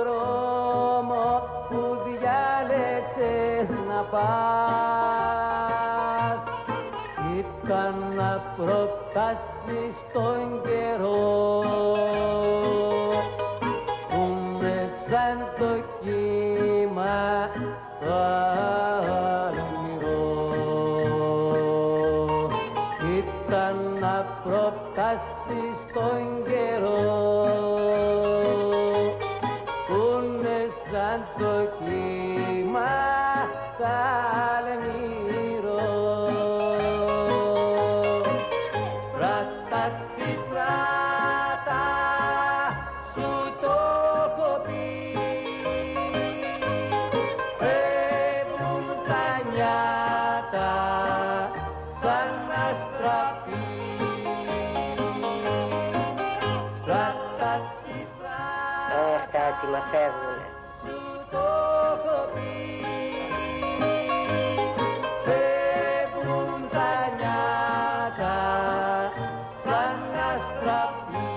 το δρόμο που διάλεξες να πας. Ήταν να προτάσεις τον καιρό που με σαν το κύμα το αλμυρό ήταν να προτάσεις τον καιρό που είναι σαν το κύμα καλμυρό Στράτα τη στράτα σου το έχω πει. Φεύγουν τα νιάτα σαν αστραπή Στράτα τη στράτα. Αυτά έτοιμα φεύγουνε. Σου το έχω πει. Φεύγουν τα νιάτα σαν αστραπή. Άντε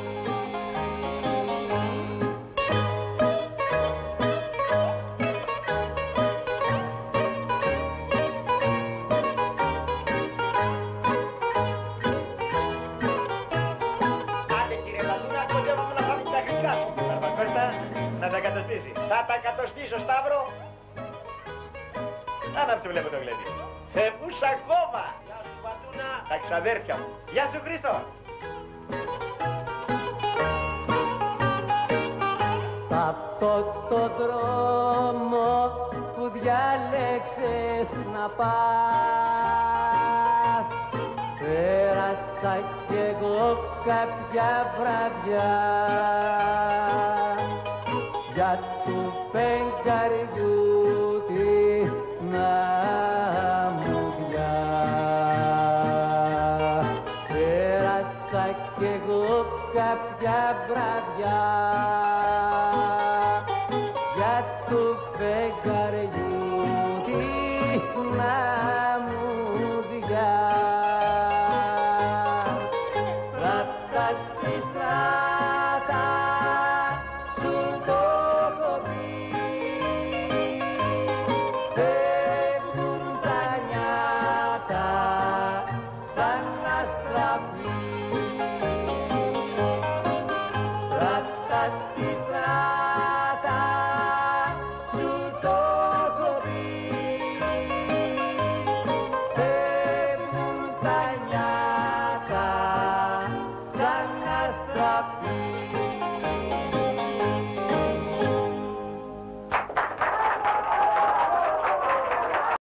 Θα τα κατοστήσω, Σταύρο. Άναψε βλέπω το γλέντι. Φεύγους ακόμα. Γεια σου Πατούνα. Τα ξαδέρφια μου. Γεια σου Χρήστο. Σ' αυτό το δρόμο που διάλεξες να πας Πέρασα κι εγώ κάποια βραδιά κάποια βραδιά. Για το φεγγαριού την αμμουδιά στράτα τη στράτα σου το έχω φεύγουν τα νιάτα σαν να στραφεί